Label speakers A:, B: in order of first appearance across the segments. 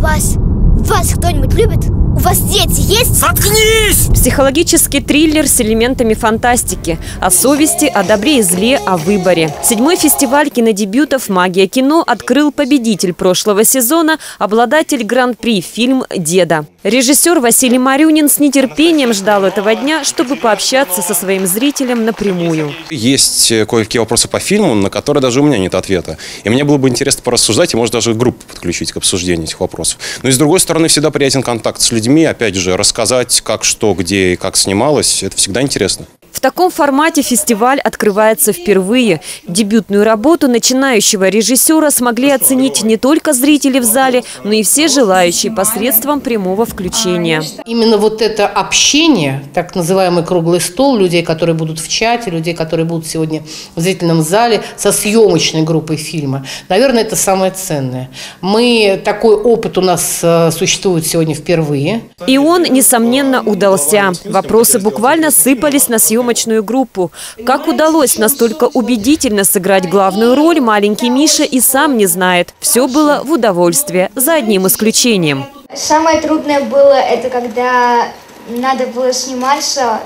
A: вас, вас кто-нибудь любит? У вас дети есть?
B: Заткнись! Психологический триллер с элементами фантастики. О совести, о добре и зле, о выборе. Седьмой фестиваль кинодебютов «Магия кино» открыл победитель прошлого сезона, обладатель гран-при фильм «Деда». Режиссер Василий Марюнин с нетерпением ждал этого дня, чтобы пообщаться со своим зрителем напрямую.
C: Есть э, кое-какие вопросы по фильму, на которые даже у меня нет ответа. И мне было бы интересно порассуждать и, может, даже группу подключить к обсуждению этих вопросов. Но и с другой стороны, всегда приятен контакт с людьми, опять же, рассказать, как что, где и как снималось. Это всегда интересно.
B: В таком формате фестиваль открывается впервые. Дебютную работу начинающего режиссера смогли оценить не только зрители в зале, но и все желающие посредством прямого включения.
D: Именно вот это общение, так называемый круглый стол, людей, которые будут в чате, людей, которые будут сегодня в зрительном зале со съемочной группой фильма, наверное, это самое ценное. Мы, такой опыт у нас э, существует сегодня впервые.
B: И он, несомненно, удался. Вопросы буквально сыпались на съемочную съемочную группу. Как удалось настолько убедительно сыграть главную роль, маленький Миша и сам не знает. Все было в удовольствие, за одним исключением.
A: Самое трудное было, это когда надо было сниматься,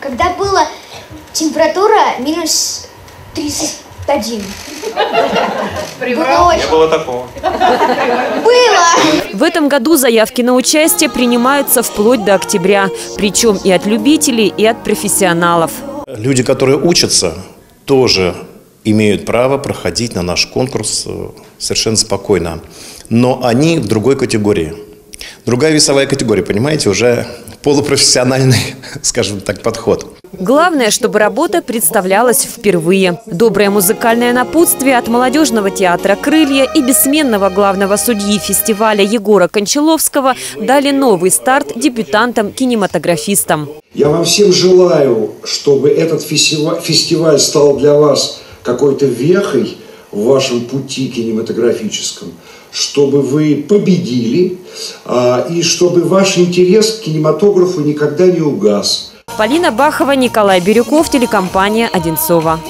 A: когда была температура минус 31.
C: Не было такого.
A: Было!
B: В этом году заявки на участие принимаются вплоть до октября. Причем и от любителей, и от профессионалов.
E: Люди, которые учатся, тоже имеют право проходить на наш конкурс э, совершенно спокойно. Но они в другой категории. Другая весовая категория, понимаете, уже полупрофессиональный, скажем так, подход.
B: Главное, чтобы работа представлялась впервые. Доброе музыкальное напутствие от молодежного театра «Крылья» и бессменного главного судьи фестиваля Егора Кончаловского дали новый старт дебютантам-кинематографистам.
F: Я вам всем желаю, чтобы этот фестиваль стал для вас какой-то вехой в вашем пути кинематографическом, чтобы вы победили а, и чтобы ваш интерес к кинематографу никогда не угас.
B: Полина Бахова, Николай Бирюков, телекомпания «Одинцова».